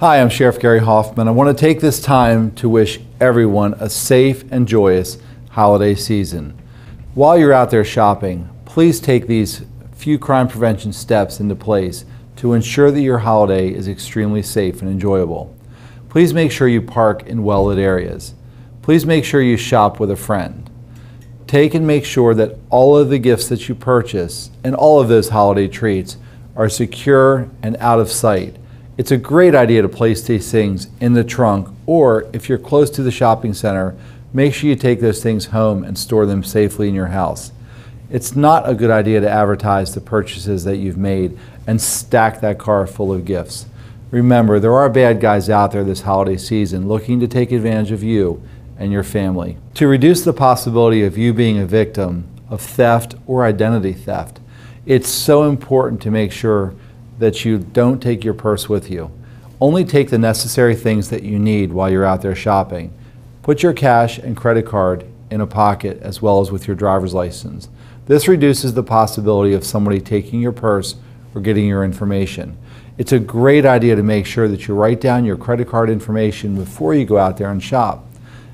Hi, I'm Sheriff Gary Hofmann. I want to take this time to wish everyone a safe and joyous holiday season. While you're out there shopping, please take these few crime prevention steps into place to ensure that your holiday is extremely safe and enjoyable. Please make sure you park in well-lit areas. Please make sure you shop with a friend. Take and make sure that all of the gifts that you purchase and all of those holiday treats are secure and out of sight it's a great idea to place these things in the trunk, or if you're close to the shopping center, make sure you take those things home and store them safely in your house. It's not a good idea to advertise the purchases that you've made and stack that car full of gifts. Remember, there are bad guys out there this holiday season looking to take advantage of you and your family. To reduce the possibility of you being a victim of theft or identity theft, it's so important to make sure that you don't take your purse with you. Only take the necessary things that you need while you're out there shopping. Put your cash and credit card in a pocket as well as with your driver's license. This reduces the possibility of somebody taking your purse or getting your information. It's a great idea to make sure that you write down your credit card information before you go out there and shop,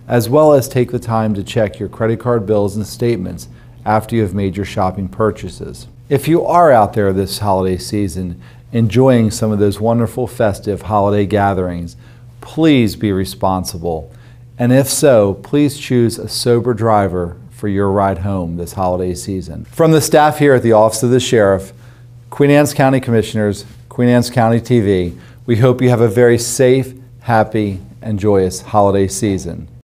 as well as take the time to check your credit card bills and statements after you have made your shopping purchases. If you are out there this holiday season enjoying some of those wonderful festive holiday gatherings, please be responsible. And if so, please choose a sober driver for your ride home this holiday season. From the staff here at the Office of the Sheriff, Queen Anne's County Commissioners, Queen Anne's County TV, we hope you have a very safe, happy, and joyous holiday season.